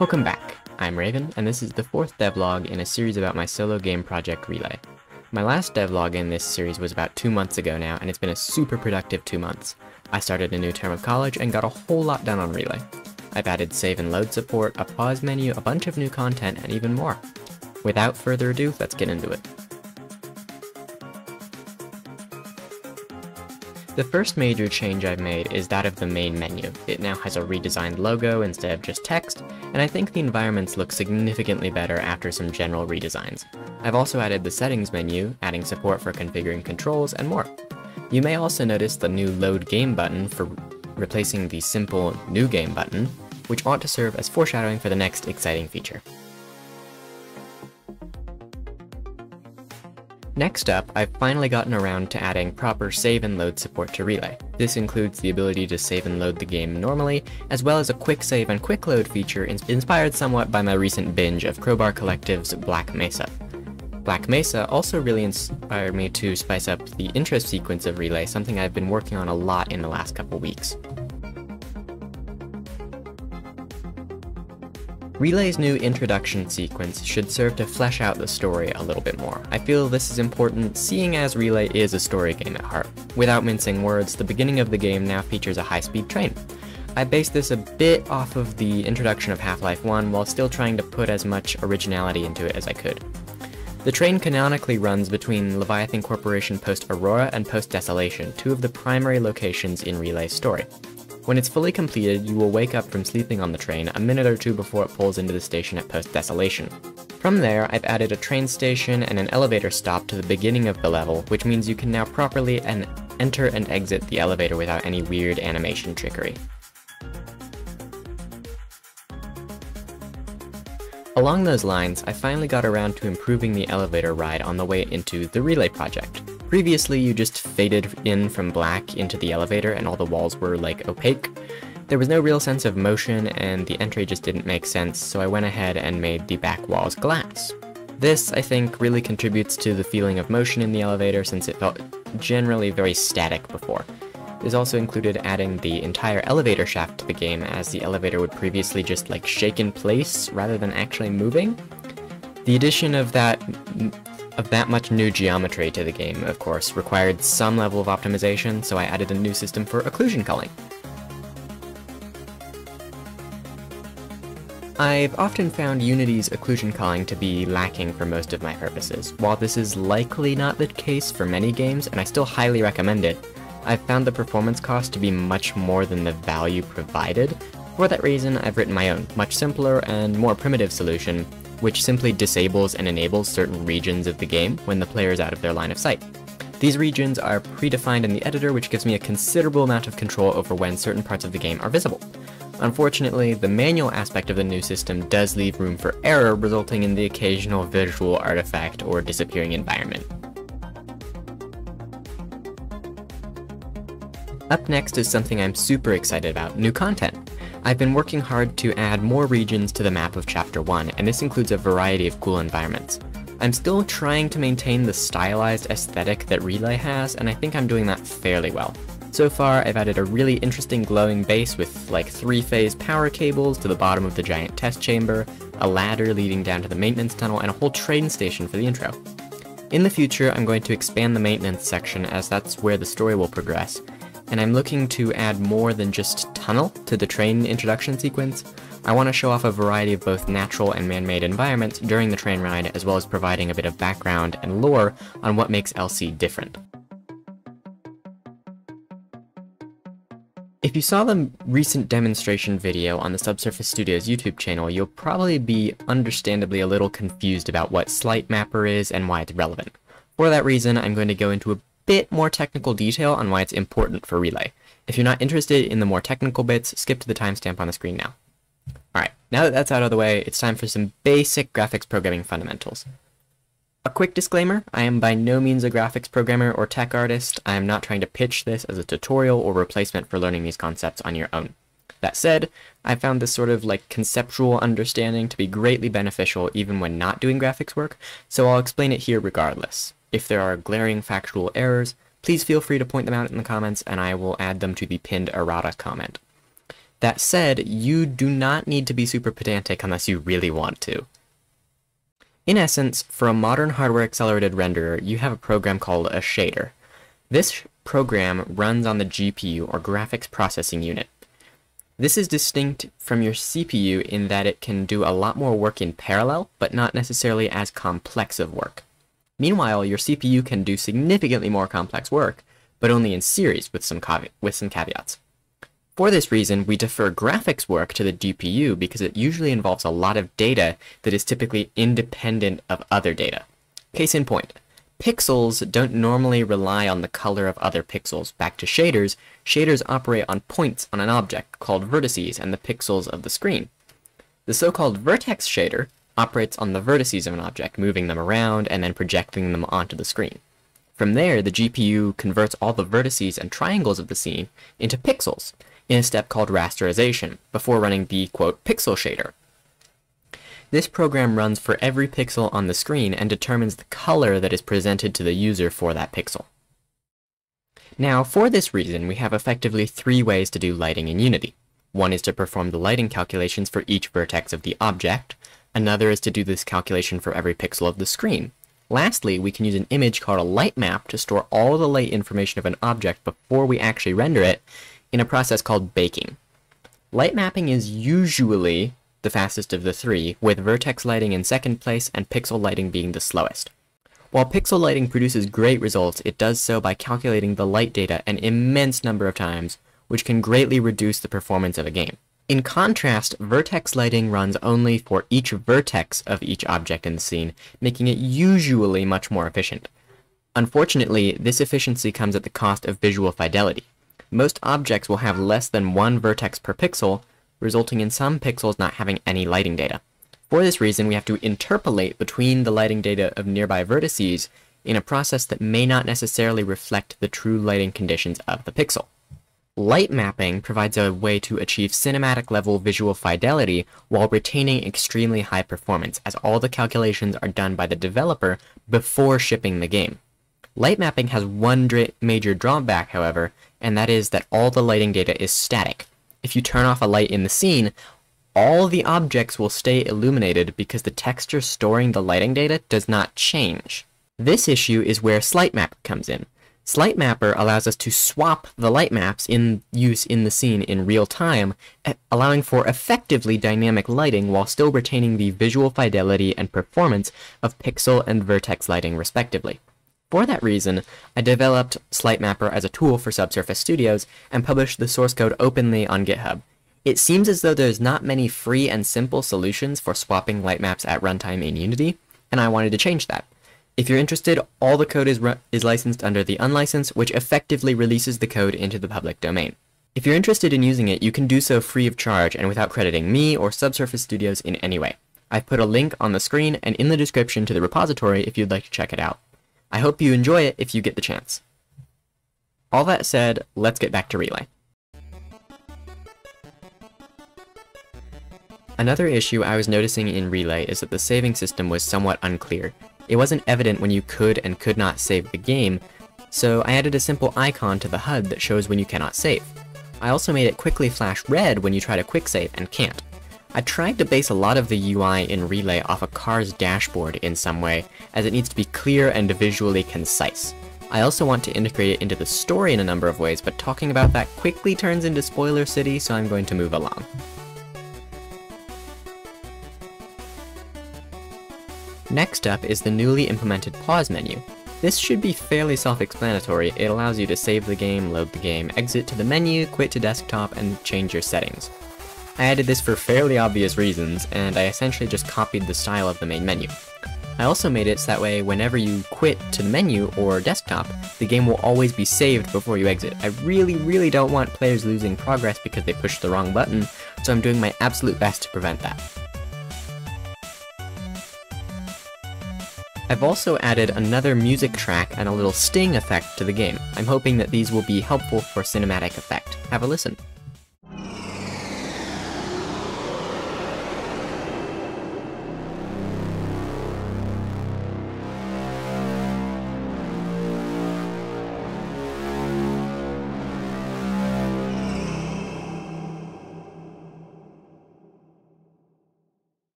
Welcome back. I'm Raven, and this is the fourth devlog in a series about my solo game project Relay. My last devlog in this series was about two months ago now, and it's been a super productive two months. I started a new term of college and got a whole lot done on Relay. I've added save and load support, a pause menu, a bunch of new content, and even more. Without further ado, let's get into it. The first major change I've made is that of the main menu. It now has a redesigned logo instead of just text, and I think the environments look significantly better after some general redesigns. I've also added the settings menu, adding support for configuring controls, and more. You may also notice the new load game button for replacing the simple new game button, which ought to serve as foreshadowing for the next exciting feature. Next up, I've finally gotten around to adding proper save and load support to Relay. This includes the ability to save and load the game normally, as well as a quick save and quick load feature inspired somewhat by my recent binge of Crowbar Collective's Black Mesa. Black Mesa also really inspired me to spice up the intro sequence of Relay, something I've been working on a lot in the last couple weeks. Relay's new introduction sequence should serve to flesh out the story a little bit more. I feel this is important seeing as Relay is a story game at heart. Without mincing words, the beginning of the game now features a high-speed train. I based this a bit off of the introduction of Half-Life 1 while still trying to put as much originality into it as I could. The train canonically runs between Leviathan Corporation Post Aurora and Post Desolation, two of the primary locations in Relay's story. When it's fully completed, you will wake up from sleeping on the train a minute or two before it pulls into the station at Post Desolation. From there, I've added a train station and an elevator stop to the beginning of the level, which means you can now properly and enter and exit the elevator without any weird animation trickery. Along those lines, I finally got around to improving the elevator ride on the way into the Relay project. Previously, you just faded in from black into the elevator and all the walls were like opaque. There was no real sense of motion and the entry just didn't make sense, so I went ahead and made the back walls glass. This, I think, really contributes to the feeling of motion in the elevator since it felt generally very static before. This also included adding the entire elevator shaft to the game as the elevator would previously just like shake in place rather than actually moving. The addition of that of that much new geometry to the game, of course, required some level of optimization, so I added a new system for occlusion culling. I've often found Unity's occlusion culling to be lacking for most of my purposes. While this is likely not the case for many games, and I still highly recommend it, I've found the performance cost to be much more than the value provided. For that reason, I've written my own, much simpler and more primitive solution which simply disables and enables certain regions of the game when the player is out of their line of sight. These regions are predefined in the editor, which gives me a considerable amount of control over when certain parts of the game are visible. Unfortunately, the manual aspect of the new system does leave room for error, resulting in the occasional visual artifact or disappearing environment. Up next is something I'm super excited about, new content. I've been working hard to add more regions to the map of Chapter 1, and this includes a variety of cool environments. I'm still trying to maintain the stylized aesthetic that Relay has, and I think I'm doing that fairly well. So far, I've added a really interesting glowing base with like three-phase power cables to the bottom of the giant test chamber, a ladder leading down to the maintenance tunnel, and a whole train station for the intro. In the future, I'm going to expand the maintenance section as that's where the story will progress, and I'm looking to add more than just tunnel to the train introduction sequence. I want to show off a variety of both natural and man-made environments during the train ride, as well as providing a bit of background and lore on what makes LC different. If you saw the recent demonstration video on the Subsurface Studios YouTube channel, you'll probably be understandably a little confused about what SlightMapper is and why it's relevant. For that reason, I'm going to go into a bit more technical detail on why it's important for Relay. If you're not interested in the more technical bits, skip to the timestamp on the screen now. Alright, now that that's out of the way, it's time for some basic graphics programming fundamentals. A quick disclaimer, I am by no means a graphics programmer or tech artist. I am not trying to pitch this as a tutorial or replacement for learning these concepts on your own. That said, I found this sort of like conceptual understanding to be greatly beneficial even when not doing graphics work, so I'll explain it here regardless. If there are glaring factual errors, please feel free to point them out in the comments and I will add them to the pinned errata comment. That said, you do not need to be super pedantic unless you really want to. In essence, for a modern hardware accelerated renderer, you have a program called a shader. This program runs on the GPU or graphics processing unit. This is distinct from your CPU in that it can do a lot more work in parallel, but not necessarily as complex of work. Meanwhile, your CPU can do significantly more complex work, but only in series with some, with some caveats. For this reason, we defer graphics work to the GPU because it usually involves a lot of data that is typically independent of other data. Case in point, pixels don't normally rely on the color of other pixels. Back to shaders, shaders operate on points on an object called vertices and the pixels of the screen. The so-called vertex shader operates on the vertices of an object, moving them around and then projecting them onto the screen. From there, the GPU converts all the vertices and triangles of the scene into pixels, in a step called rasterization, before running the, quote, pixel shader. This program runs for every pixel on the screen and determines the color that is presented to the user for that pixel. Now, for this reason, we have effectively three ways to do lighting in Unity. One is to perform the lighting calculations for each vertex of the object, another is to do this calculation for every pixel of the screen. Lastly, we can use an image called a light map to store all the light information of an object before we actually render it, in a process called baking. Light mapping is usually the fastest of the three, with vertex lighting in second place and pixel lighting being the slowest. While pixel lighting produces great results, it does so by calculating the light data an immense number of times, which can greatly reduce the performance of a game. In contrast, vertex lighting runs only for each vertex of each object in the scene, making it usually much more efficient. Unfortunately, this efficiency comes at the cost of visual fidelity most objects will have less than one vertex per pixel, resulting in some pixels not having any lighting data. For this reason, we have to interpolate between the lighting data of nearby vertices in a process that may not necessarily reflect the true lighting conditions of the pixel. Light mapping provides a way to achieve cinematic level visual fidelity while retaining extremely high performance, as all the calculations are done by the developer before shipping the game. Light mapping has one major drawback, however, and that is that all the lighting data is static. If you turn off a light in the scene, all the objects will stay illuminated because the texture storing the lighting data does not change. This issue is where SlightMap comes in. SlightMapper allows us to swap the light maps in use in the scene in real time, eh, allowing for effectively dynamic lighting while still retaining the visual fidelity and performance of pixel and vertex lighting respectively. For that reason, I developed SlightMapper as a tool for Subsurface Studios and published the source code openly on GitHub. It seems as though there's not many free and simple solutions for swapping light maps at runtime in Unity, and I wanted to change that. If you're interested, all the code is, is licensed under the unlicensed, which effectively releases the code into the public domain. If you're interested in using it, you can do so free of charge and without crediting me or Subsurface Studios in any way. I've put a link on the screen and in the description to the repository if you'd like to check it out. I hope you enjoy it if you get the chance. All that said, let's get back to Relay. Another issue I was noticing in Relay is that the saving system was somewhat unclear. It wasn't evident when you could and could not save the game, so I added a simple icon to the HUD that shows when you cannot save. I also made it quickly flash red when you try to quick save and can't. I tried to base a lot of the UI in Relay off a car's dashboard in some way, as it needs to be clear and visually concise. I also want to integrate it into the story in a number of ways, but talking about that quickly turns into Spoiler City, so I'm going to move along. Next up is the newly implemented pause menu. This should be fairly self-explanatory, it allows you to save the game, load the game, exit to the menu, quit to desktop, and change your settings. I added this for fairly obvious reasons, and I essentially just copied the style of the main menu. I also made it so that way whenever you quit to the menu or desktop, the game will always be saved before you exit. I really, really don't want players losing progress because they pushed the wrong button, so I'm doing my absolute best to prevent that. I've also added another music track and a little sting effect to the game. I'm hoping that these will be helpful for cinematic effect. Have a listen.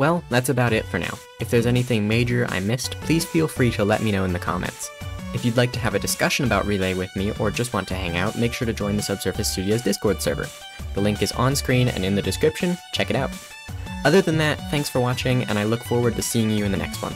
Well, that's about it for now. If there's anything major I missed, please feel free to let me know in the comments. If you'd like to have a discussion about Relay with me or just want to hang out, make sure to join the Subsurface Studios Discord server. The link is on screen and in the description, check it out. Other than that, thanks for watching, and I look forward to seeing you in the next one.